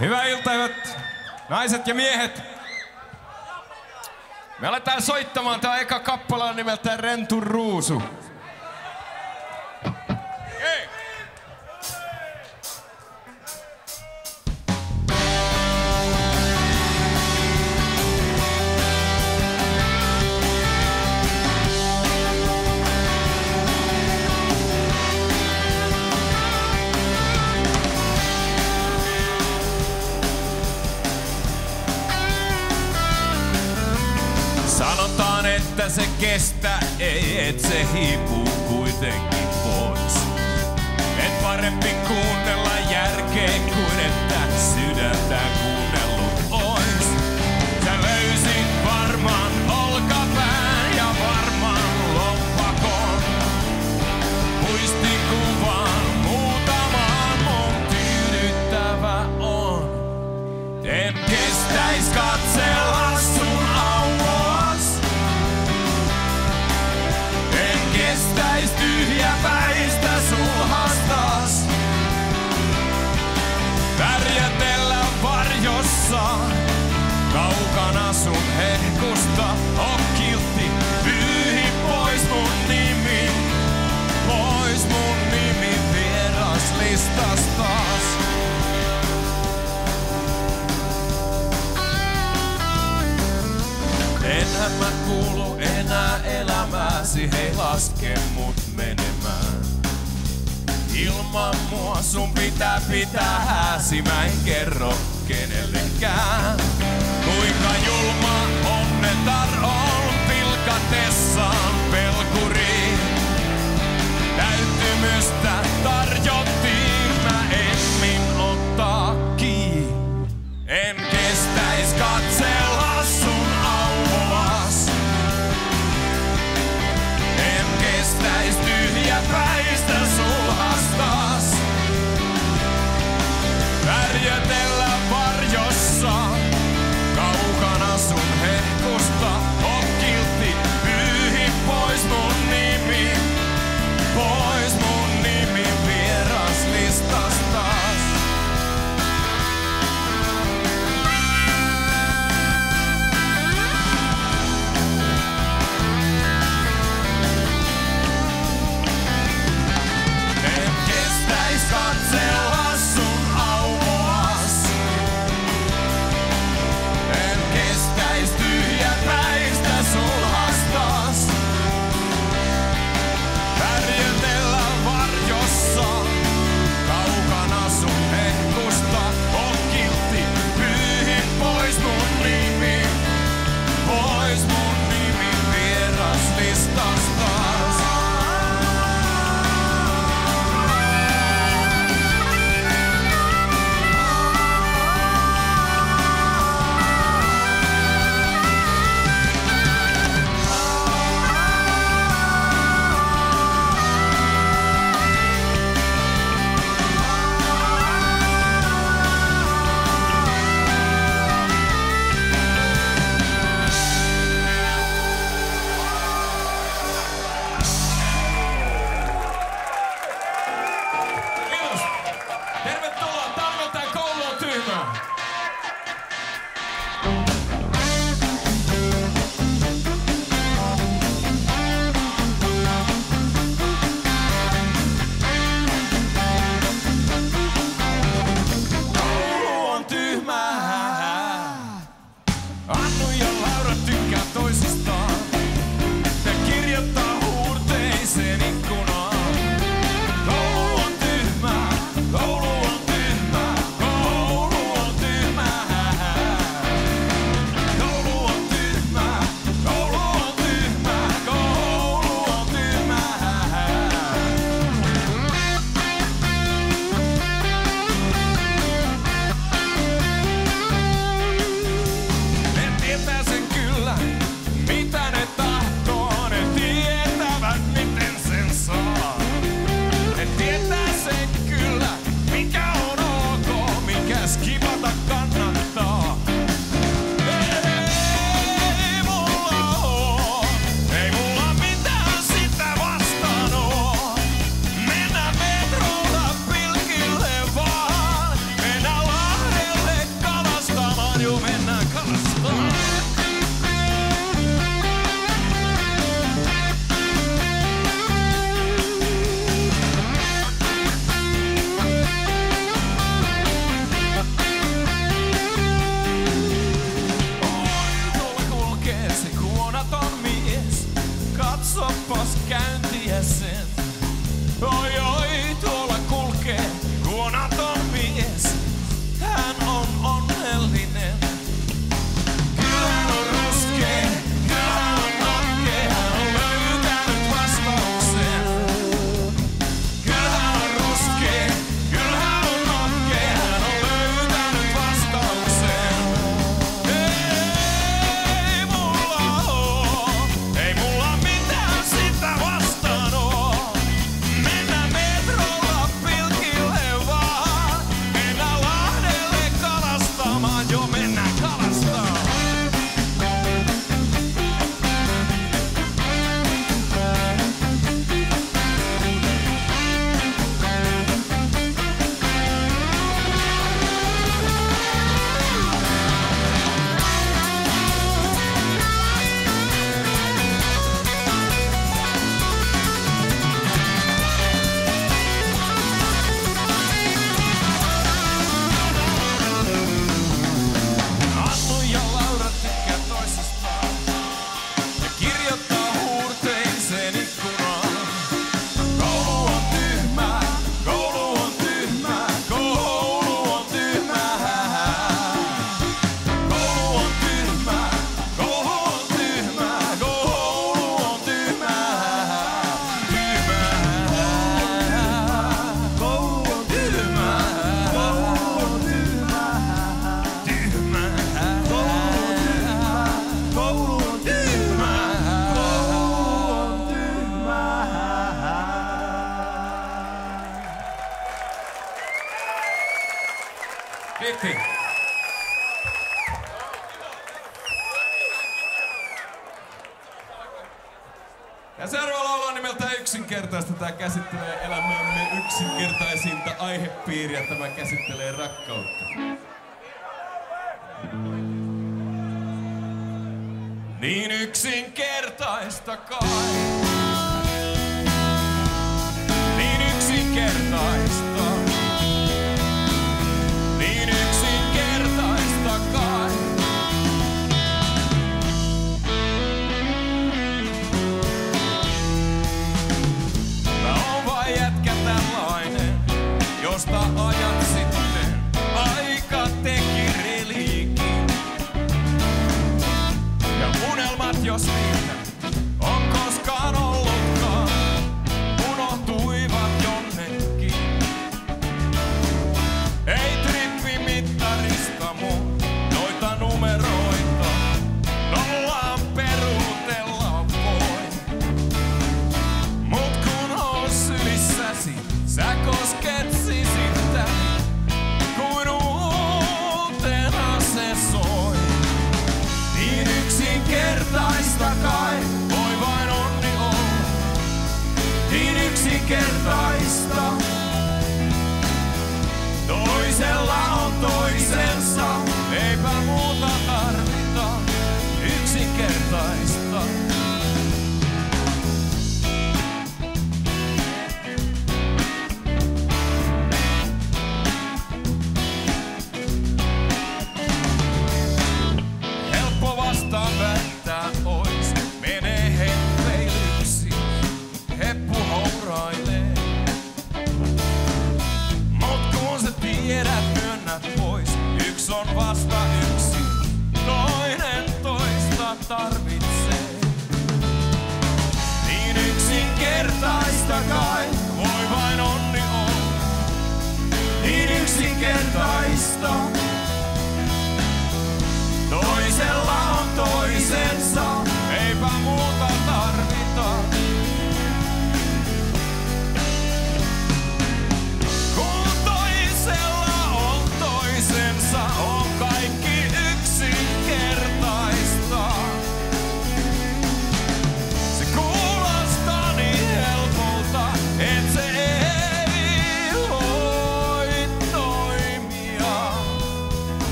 Hyvää iltaa, hyvät naiset ja miehet. Me aletaan soittamaan. Tämä eka kappala on nimeltään Rentun ruusu. laske mut menemään. Ilman mua sun pitää pitää hääsi, mä en kerro kenellekään. Kuinka julma onnetar on pilkatessaan pelkuri. Täytymystä tarjottiin, mä emmin ottaa kiinni. En kestäis katsella. niin yksinkertaista kai. Niin yksinkertaista.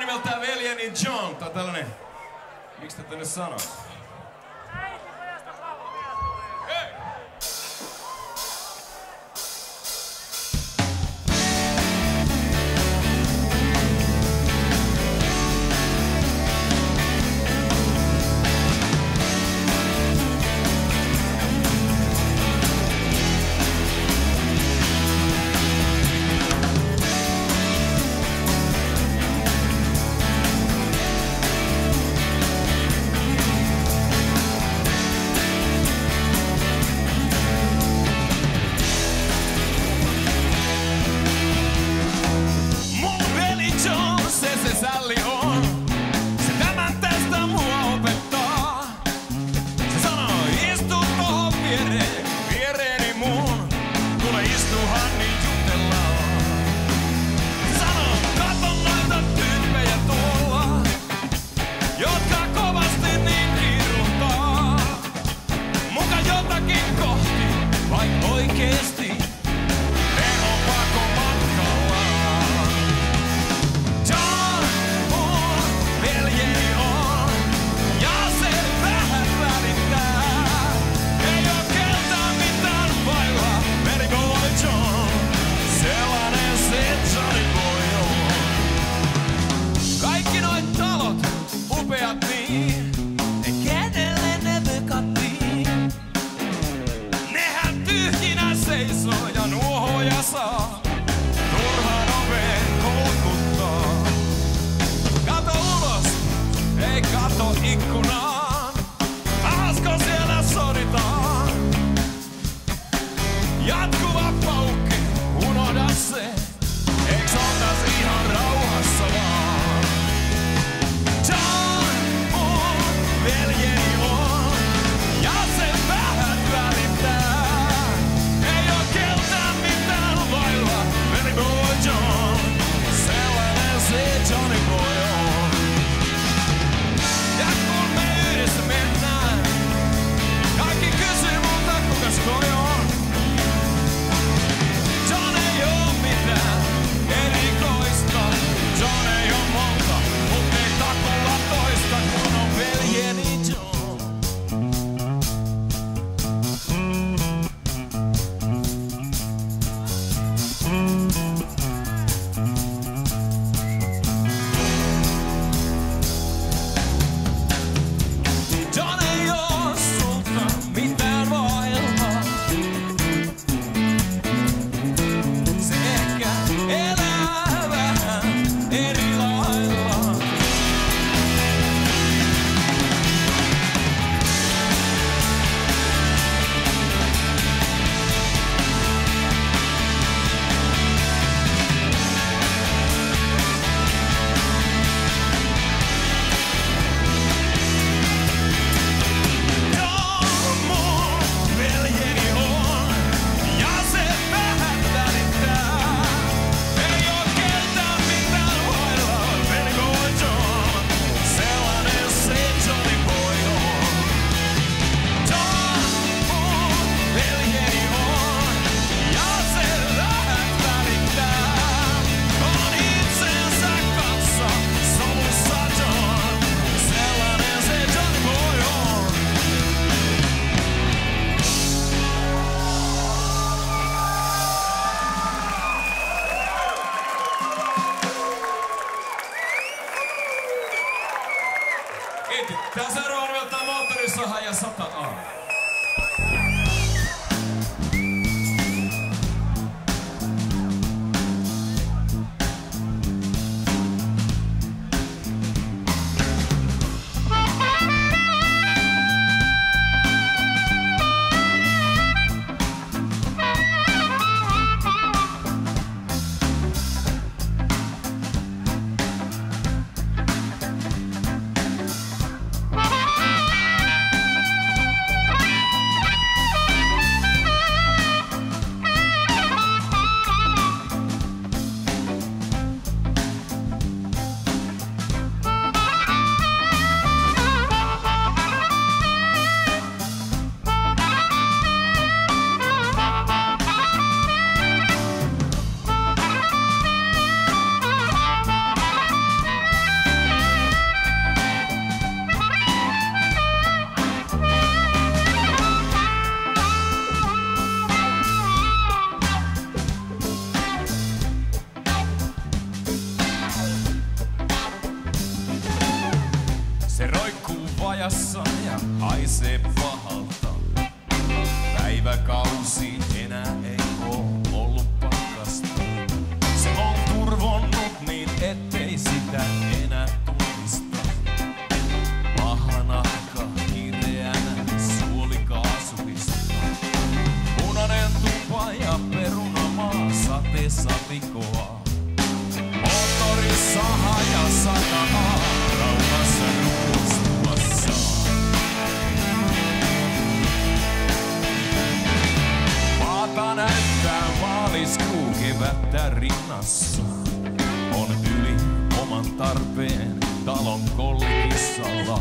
on nimeltään veljeni John, tai tällainen, miksi tätä nyt sanoisi? ai sanna ja Vettä rinnassa. On yli oman tarpeen talon kollikissalla.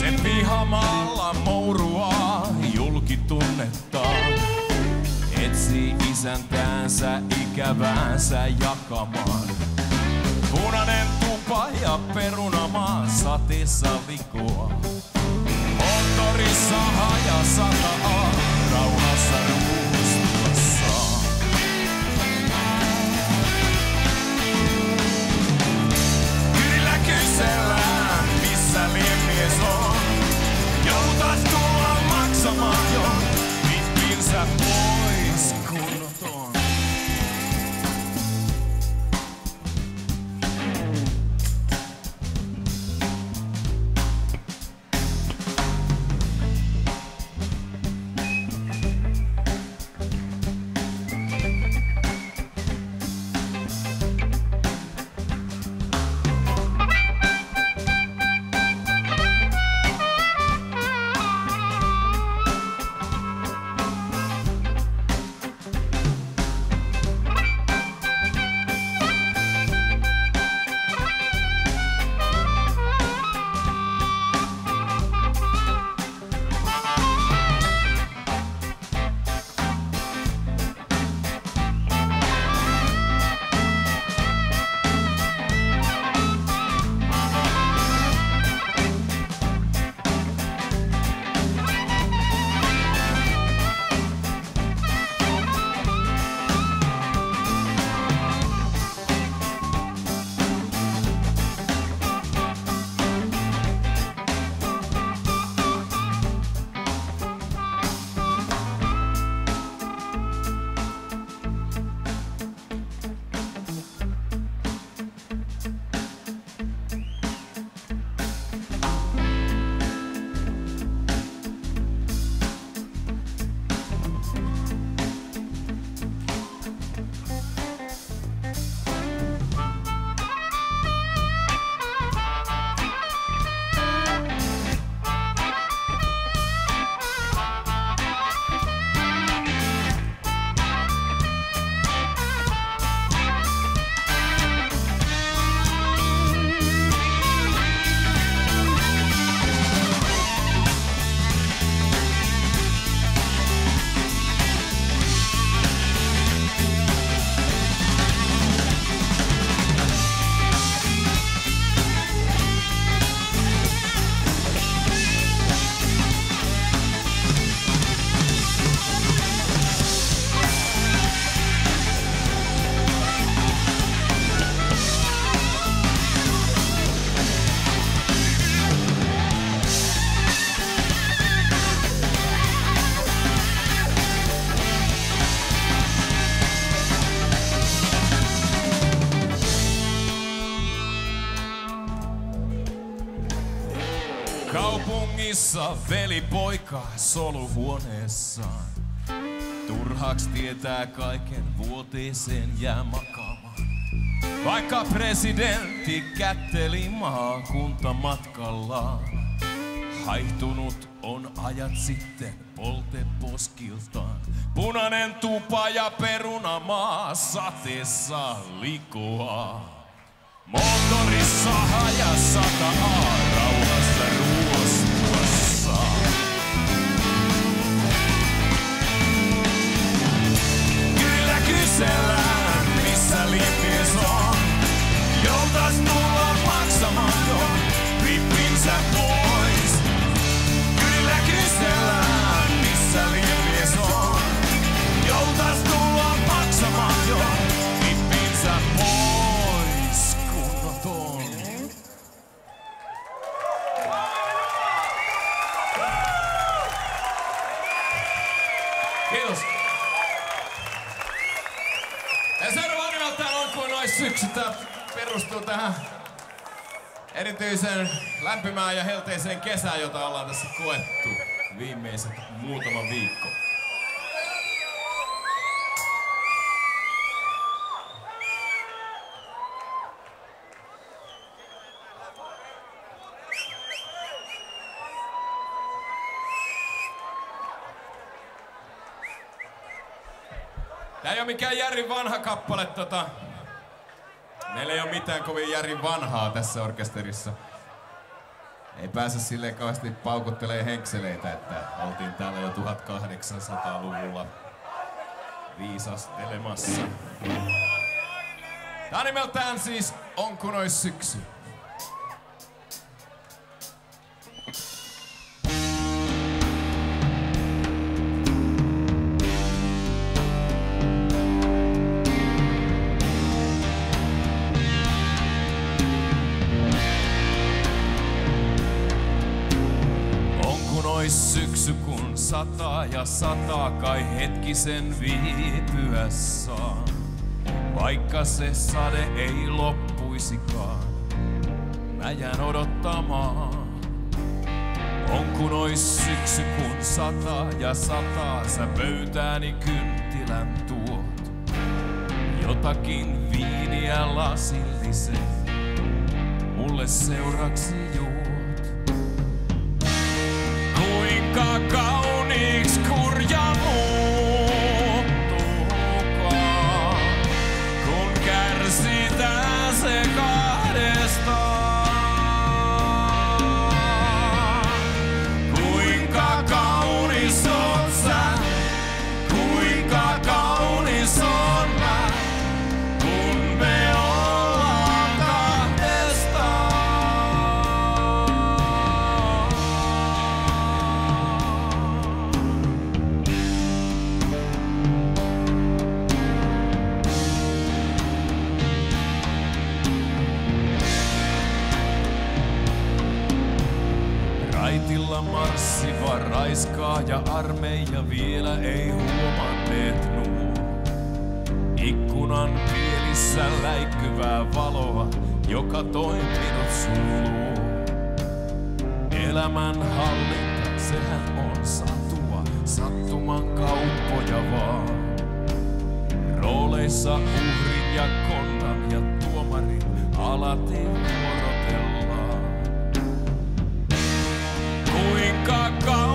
Sen pihamaalla mouruaa julkitunnettaan. Etsi isäntäänsä ikäväänsä jakamaan. Punainen tupa ja perunamaa satissa likoa. Ottorissa haja sataa rauhassa ruu. Veli poika soluhuoneessaan. Turhaksi tietää kaiken vuoteeseen jää makaamaan. Vaikka presidentti kätteli maakuntamatkallaan. Haihtunut on ajat sitten polte poskiltaan. Punainen tupa ja perunamaa sateessa likoaa. Moottorissa hajassa tahaa Kyllä kysellään, missä liipies on. Joutas tulla maksamaan jo lippinsä pois. Kyllä kysellään, missä liipies on. Joutas tulla maksamaan jo lippinsä pois. Kunnoton. Kiitos. Nois syksy. Perustuu tähän erityisen lämpimään ja helteiseen kesään, jota ollaan tässä koettu viimeiset muutama viikko. Tää ei oo mikään Järin vanha kappale, tota... Meillä ei oo mitään kovin Järin vanhaa tässä orkesterissa. Ei pääse silleen kauheasti paukuttelee henkseleitä, että oltiin täällä jo 1800-luvulla. viisastelemassa. Tää nimeltään siis Onko nois syksy? Ja sataa kai hetkisen viipyä saa. Vaikka se sade ei loppuisikaan, mä jään odottamaan. On kun ois syksy kun sataa ja sataa, sä pöytääni kynttilän tuot. Jotakin viiniä lasillisen, mulle seuraksi juot. Kuinka kauniiksi vielä ei huomanneet nuo. Ikkunan pielissä läikkyvää valoa, joka toi minut sun. Elämän hallinta, sehän on satua, sattuman kauppoja vaan. Rooleissa uhrin ja kondan ja tuomarin alati vuorotellaan. Kuinka kauniiksi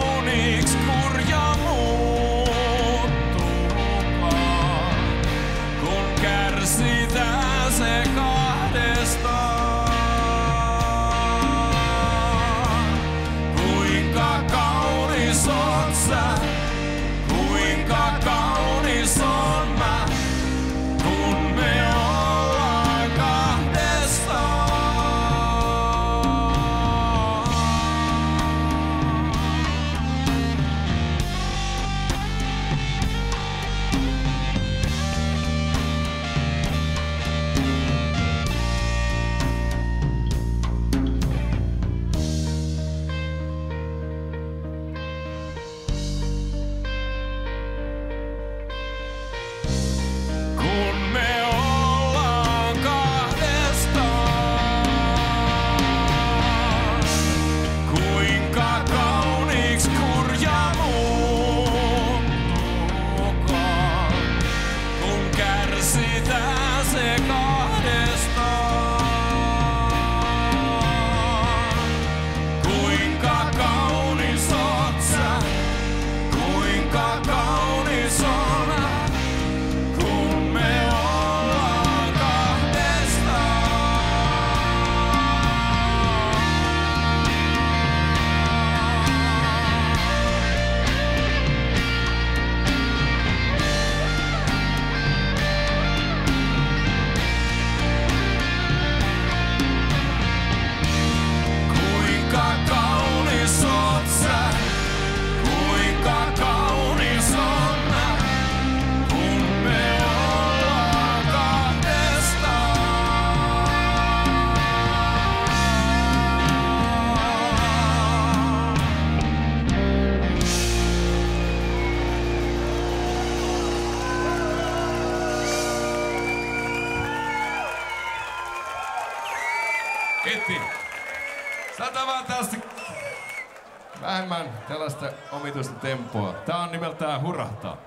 vähemmän tällaista omituista tempoa. Tää on nimeltään Hurahtaa.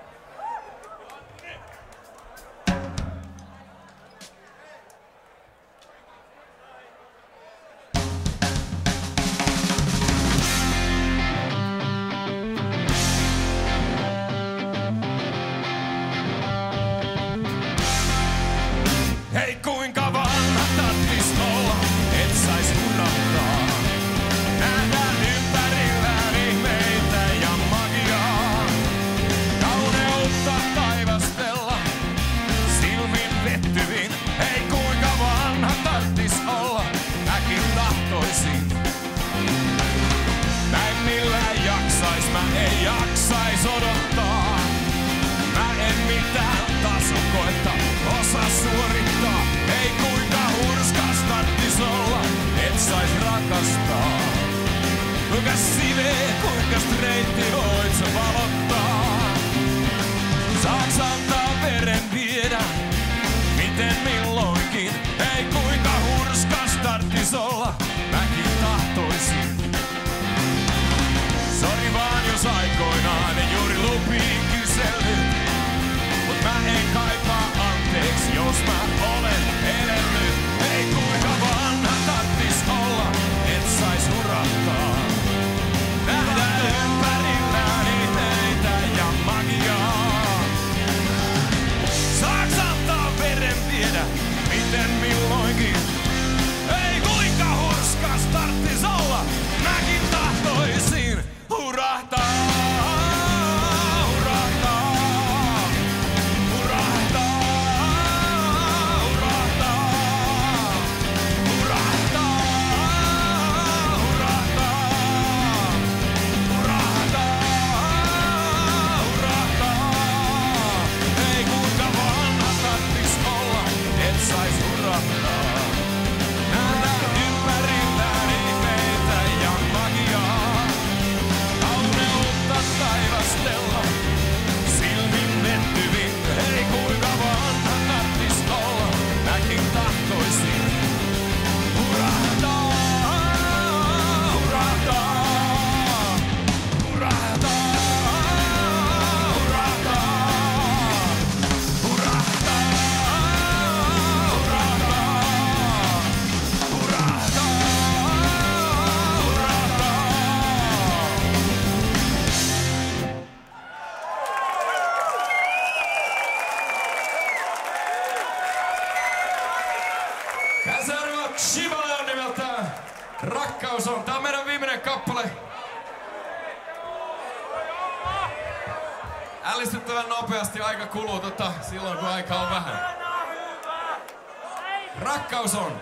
Rakkaus on. On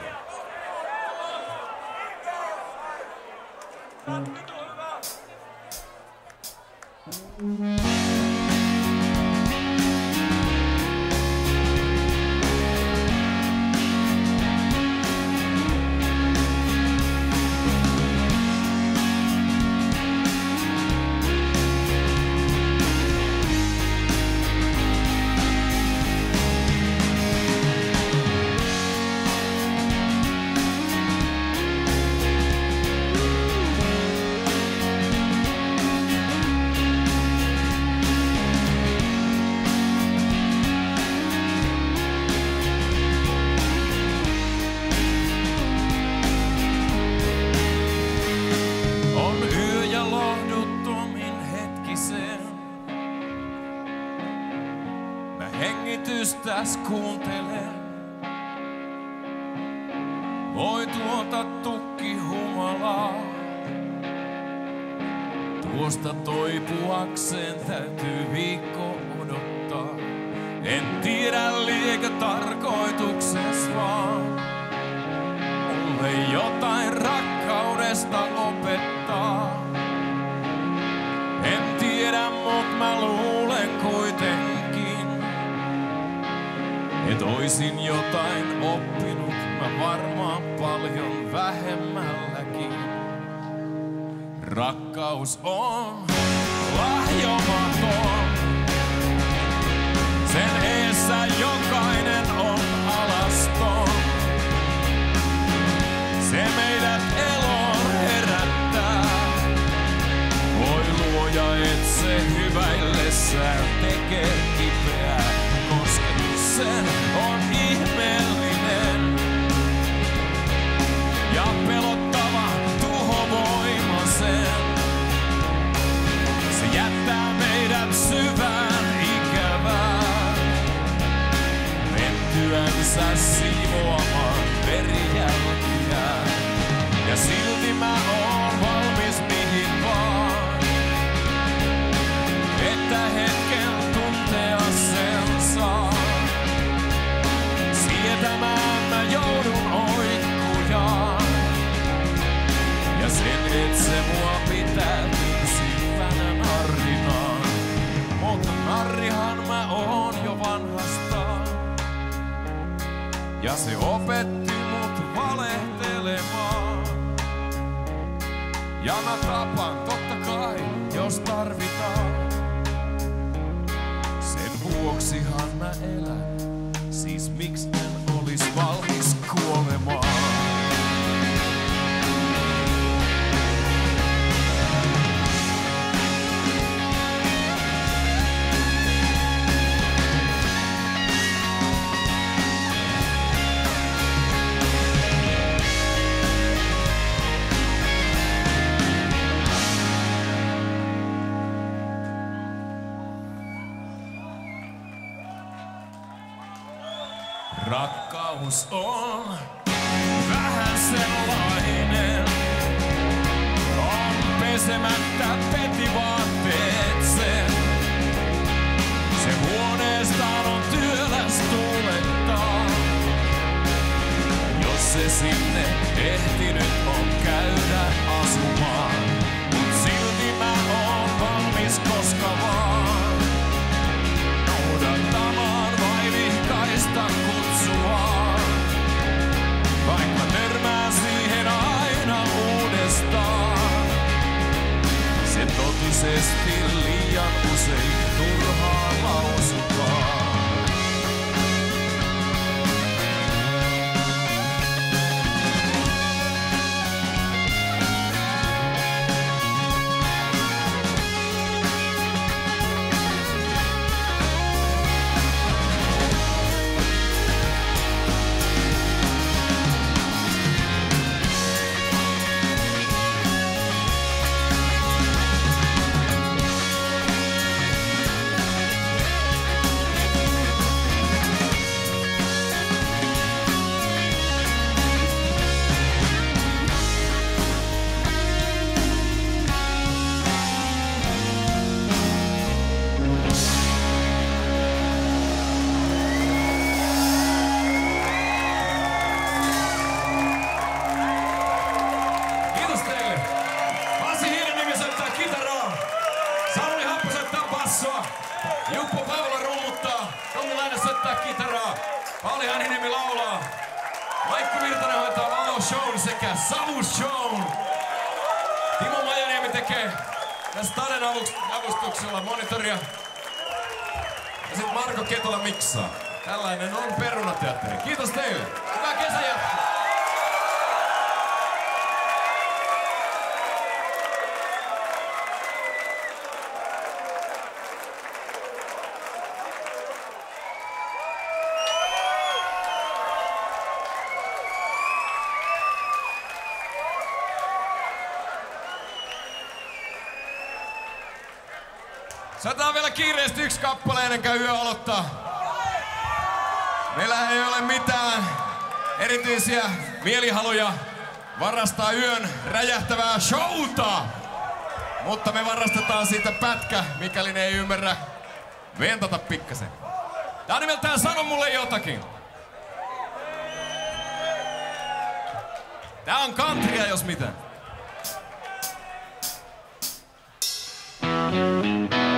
hengitystäs kuuntelen. Voi tuota tukki humalaa. Tuosta toipuakseen täytyy viikko odottaa. En tiedä liekö tarkoitukses vaan. Mulle jotain rakkaudesta opettaa. En tiedä, mut mä luulen et oisin jotain oppinut mä varmaan paljon vähemmälläkin. Rakkaus on lahjomaton. Sen eessä jokainen on alaston. Se meidät eloon herättää. Voi luoja, et se hyväillessään tekee or email Rakkaus on vähän sellainen, on pesemättä petivaatteet sen. Se huoneestaan on työläs. Jos se sinne ehtinyt on käydä asumaan, Henkisesti liian usein. Sataan vielä kiireesti yksi kappale ennen kuin yö aloittaa. Meillä ei ole mitään erityisiä mielihaluja varastaa yön räjähtävää showta. Mutta me varastetaan siitä pätkä, mikäli ne ei ymmärrä ventata pikkasen. Tää on nimeltään Sano mulle jotakin. Tää on kantria jos mitä. Thank you.